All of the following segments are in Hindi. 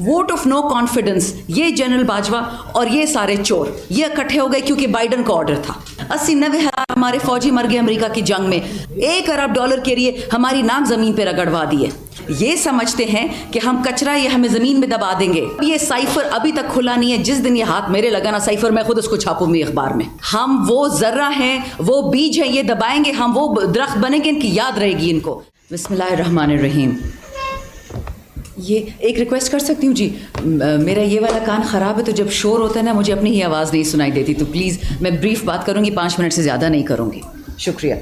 वोट ऑफ़ नो कॉन्फिडेंस ये जनरल बाजवा और ये सारे चोर। ये इकट्ठे हो गए क्योंकि बाइडन का ऑर्डर था। अस्सी नबे हज़ार हमारे फौजी मर गए अमेरिका की जंग में। एक अरब डॉलर के लिए हमारी नाक ज़मीन पे रगड़वा दिए। ये समझते हैं कि हम कचरा ये हमें ज़मीन में दबा देंगे। ये साइफर अभी तक खुला नहीं है। जिस दिन ये हाथ मेरे लगा ना साइफर मैं खुद उसको छापूँगी अखबार में। हम वो जर्रा हैं, वो बीज हैं, ये दबाएँगे। हम वो दरख्त बनेंगे, इनकी याद रहेगी इनको। बिस्मिल्लाह रहीम ये एक रिक्वेस्ट कर सकती हूँ? जी मेरा ये वाला कान ख़राब है तो जब शोर होता है ना, मुझे अपनी ही आवाज़ नहीं सुनाई देती तो प्लीज़ मैं ब्रीफ बात करूँगी, पाँच मिनट से ज़्यादा नहीं करूँगी। शुक्रिया।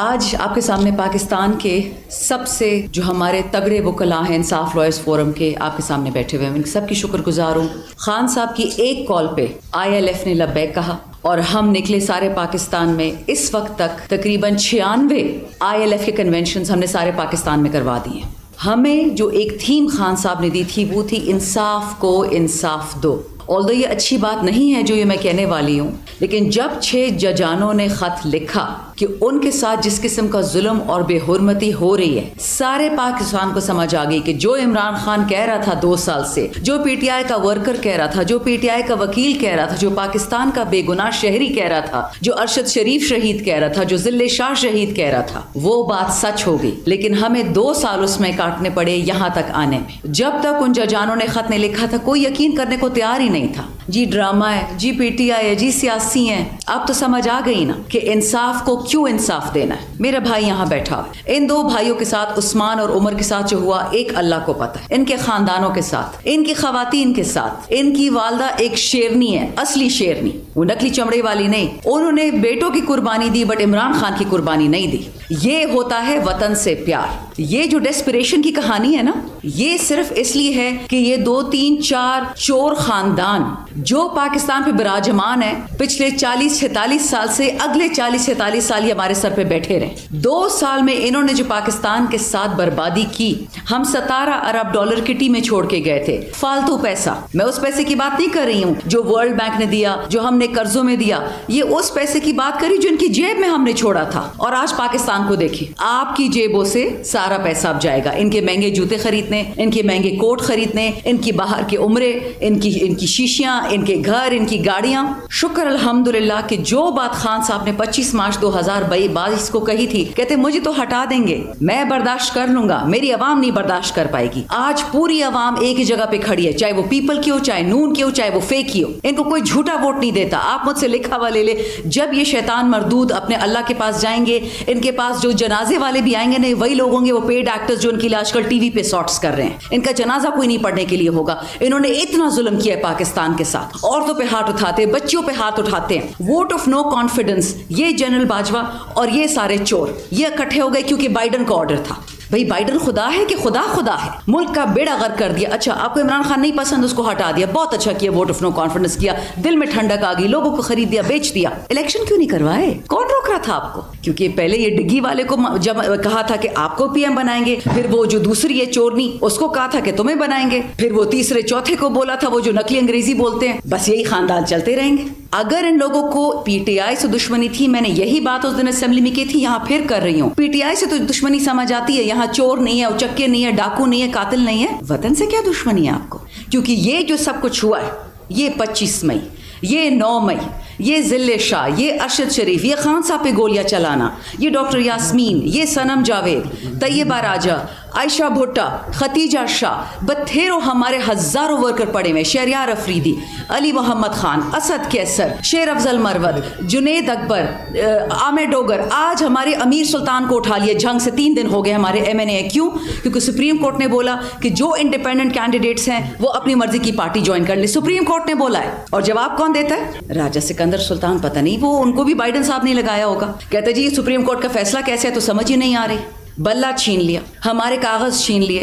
आज आपके सामने पाकिस्तान के सबसे, जो हमारे तगड़े वकला हैं, इंसाफ लॉयर्स फोरम के आपके सामने बैठे हुए हैं। उनकी सबकी शुक्रगुजार हूँ। खान साहब की एक कॉल पे आईएलएफ ने लब्बैक कहा, और हम निकले सारे पाकिस्तान में, इस वक्त तक तकरीबन छियानवे आईएलएफ के कन्वेंशन हमने सारे पाकिस्तान में करवा दिए। हमें जो एक थीम खान साहब ने दी थी, वो थी इंसाफ को इंसाफ दो। ऑल ये अच्छी बात नहीं है जो ये मैं कहने वाली हूँ, लेकिन जब छह जजानों ने खत लिखा कि उनके साथ जिस किस्म का जुल्म और बेहरमती हो रही है, सारे पाकिस्तान को समझ आ गई कि जो इमरान खान कह रहा था दो साल से, जो पीटीआई का वर्कर कह रहा था, जो पीटीआई का वकील कह रहा था, जो पाकिस्तान का बेगुनाह शहरी कह रहा था, जो अरशद शरीफ शहीद कह रहा था, जो ज़िले शाह शहीद कह रहा था, वो बात सच हो गई। लेकिन हमें दो साल उसमें काटने पड़े यहाँ तक आने में। जब तक उन जजानों ने खत ने लिखा था, कोई यकीन करने को तैयार ही नहीं था। जी ड्रामा है, जी पीटीआई है, जी सियासी है। अब तो समझ आ गई ना कि इंसाफ को क्यों इंसाफ देना है? मेरा भाई यहाँ बैठा इन दो भाइयों के साथ, उस्मान और उमर के साथ जो हुआ, एक अल्लाह को पता है। इनके खानदानों के साथ, इनकी खातन के साथ, इनकी वालदा एक शेरनी है, असली शेरनी। वो नकली चमड़े वाली नहीं। उन्होंने बेटों की कुर्बानी दी, बट इमरान खान की कुर्बानी नहीं दी। ये होता है वतन से प्यार। ये जो डेस्पिरेशन की कहानी है ना, ये सिर्फ़ इसलिए है कि ये दो, तीन, चार चोर खानदान जो पाकिस्तान पे विराजमान है, पिछले 40-46 साल से अगले 40-46 साल ये हमारे सर पे बैठे रहे। दो साल में इन्होंने जो पाकिस्तान के साथ बर्बादी की, हम सतारह अरब डॉलर किटी में छोड़ के गए थे। फालतू पैसा। मैं उस पैसे की बात नहीं कर रही हूँ, जो वर्ल्ड बैंक ने दिया, जो हमने कर्जों में दिया। ये उस पैसे की बात करी जो इनकी जेब में हमने छोड़ा था। और आज पाकिस्तान को देखिए, आपकी जेबों से सारा पैसा अब जाएगा। इनके महँगे जूते खरीदने, इनके महँगे कोट खरीदने, इनकी बाहर की उम्र, इनकी इनकी शीशियाँ इनके घर, इनकी गाड़ियाँ। शुक्र अल्हम्दुलिल्लाह कि जो बात खान साहब ने 25 मार्च 2022 को कही थी, कहते, मुझे तो हटा देंगे। मैं बर्दाश्त कर लूँगा। मेरी आवाम नहीं बर्दाश्त कर पाएगी। आज पूरी आवाम एक ही जगह पे खड़ी है, चाहे वो पीपल की हो, चाहे नून की हो, चाहे वो फेक की हो। इनको कोई झूठा वोट नहीं देता। आप मुझसे लिखा हुआ ले ले। जब ये शैतान मरदूद अपने अल्लाह के पास जाएँगे, इनके पास जो जनाजे वाले भी आएँगे, नहीं, वही लोग होंगे वो पेड एक्टर्स जो इनके लिए आजकल टीवी पे शॉर्ट्स कर रहे हैं। इनका जनाजा कोई नहीं पढ़ने के लिए होगा। इन्होंने इतना जुल्म किया है पाकिस्तान के साथ। औरतों पे हाथ उठाते, बच्चियों पे हाथ उठाते हैं। वोट ऑफ़ नो कॉन्फिडेंस ये जनरल बाजवा और ये सारे चोर, ये इकट्ठे हो गए क्योंकि बाइडन का ऑर्डर था। भाई बाइडन खुदा है कि खुदा खुदा है? मुल्क का बेड़ा गर्क कर दिया। अच्छा आपको इमरान खान नहीं पसंद, उसको हटा दिया। बहुत अच्छा किया वोट ऑफ़ नो कॉन्फिडेंस किया। दिल में ठंडक आ गई, लोगों को खरीद दिया, बेच दिया। इलेक्शन क्यों नहीं करवाए? कौन रोक रहा था आपको? क्योंकि पहले ये डिग्गी वाले को जब कहा था कि आपको पीएम बनाएँगे, फिर वो जो दूसरी है चोरनी, उसको कहा था कि तुम्हें बनाएँगे, फिर वो तीसरे चौथे को बोला था, वो जो नकली अंग्रेज़ी बोलते हैं, बस यही खानदान चलते रहेंगे। अगर इन लोगों को पीटीआई से दुश्मनी थी, मैंने यही बात उस दिन असेंबली में की थी, यहाँ फिर कर रही हूँ। पीटीआई से तो दुश्मनी समझ आती है, यहाँ चोर नहीं है उचक्के नहीं है, डाकू नहीं है, कातिल नहीं है। वतन से क्या दुश्मनी है आपको? क्योंकि ये जो सब कुछ हुआ है, ये 25 मई, ये नौ मई ये ज़िले शाह, ये अरशद शरीफ, ये खान साहब पे गोलियाँ चलाना, ये डॉक्टर यास्मीन, ये सनम जावेद, तैयबा राजा आयशा भुट्टा, खतीजा शाह, बथेरों हमारे हज़ारों वर्कर पड़े हुए शरियार अफरीदी, अली मोहम्मद खान, असद कैसर, शेर अफजल मरवत, जुनेद अकबर आमिर डोगर, आज हमारे अमीर सुल्तान को उठा लिया जंग से तीन दिन हो गए हमारे एम एन ए क्यों? क्योंकि सुप्रीम कोर्ट ने बोला कि जो इंडिपेंडेंट कैंडिडेट्स हैं, वो अपनी मर्ज़ी की पार्टी ज्वाइन कर ले। सुप्रीम कोर्ट ने बोला है। और जवाब कौन देता है? राजा सिकंदर सुल्तान, पता नहीं, वो उनको भी बाइडन साहब ने लगाया होगा। कहते जी, सुप्रीम कोर्ट का फैसला कैसे है तो समझ ही नहीं आ रही। बल्ला छीन लिया, हमारे कागज़ छीन लिए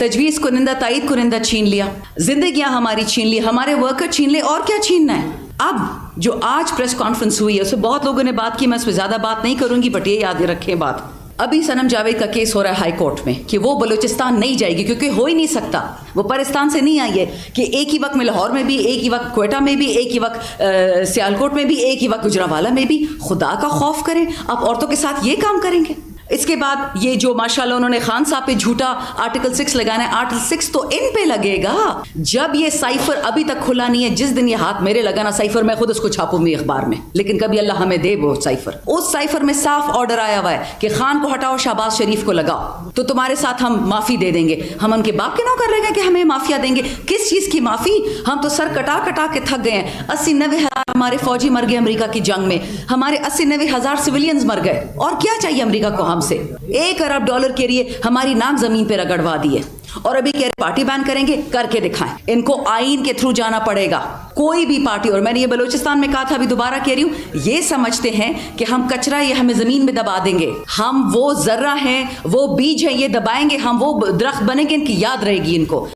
तजवीज़ कुनिंदा, ताइद कुनिंदा छीन लिया, जिंदगियाँ हमारी छीन ली, हमारे वर्कर छीन लिए, और क्या छीनना है? अब जो आज प्रेस कॉन्फ्रेंस हुई है, उसमें बहुत लोगों ने बात की, मैं उस पर ज़्यादा बात नहीं करूँगी बट ये याद रखें बात। अभी सनम जावेद का केस हो रहा है हाई कोर्ट में, कि वो बलूचिस्तान नहीं जाएगी, क्योंकि हो ही नहीं सकता। वो पाकिस्तान से नहीं आई है, कि एक ही वक्त में लाहौर में भी, एक ही वक्त कोयटा में भी, एक ही वक्त सियालकोट में भी, एक ही वक्त गुजरावाला में भी। खुदा का खौफ करें, आप औरतों के साथ ये काम करेंगे। इसके बाद ये जो माशाल्लाह उन्होंने खान साहब पे झूठा आर्टिकल सिक्स लगाना है, आर्टिकल सिक्स तो इन पे लगेगा। जब ये साइफर अभी तक खुला नहीं है, जिस दिन ये हाथ मेरे लगा ना साइफर, मैं खुद उसको छापूँगी अखबार में। लेकिन कभी अल्लाह हमें दे वो साइफर। उस साइफर में साफ़ ऑर्डर आया हुआ है कि खान को हटाओ, शहबाज शरीफ को लगाओ। तो तुम्हारे साथ हम माफ़ी दे देंगे। हम उनके बाप के नौकर रह गए कि हमें माफिया देंगे। किस चीज़ की माफ़ी? हम तो सर कटा कटा के थक गए हैं। अस्सी नबे हज़ार हमारे फौजी मर गए अमेरिका की जंग में। हमारे अस्सी नबे हज़ार सिविलियंस मर गए। और क्या चाहिए अमेरिका को हमसे? एक अरब डॉलर के लिए हमारी नाक ज़मीन पे रगड़वा दिए। और अभी कह रहे, पार्टी बैन करेंगे, करके दिखाएँ। इनको आइन के थ्रू जाना पड़ेगा। कोई भी पार्टी, और मैंने ये बलूचिस्तान में कहा था, अभी दोबारा कह रही हूँ, ये समझते हैं कि हम कचरा ये हमें ज़मीन में दबा देंगे। हम वो जर्रा हैं, वो बीज हैं, ये दबाएँगे, हम वो दरख्त बनेंगे, इनकी याद रहेगी इनको।